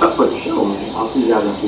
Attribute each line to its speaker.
Speaker 1: Up for the show, man. I'll see you guys in a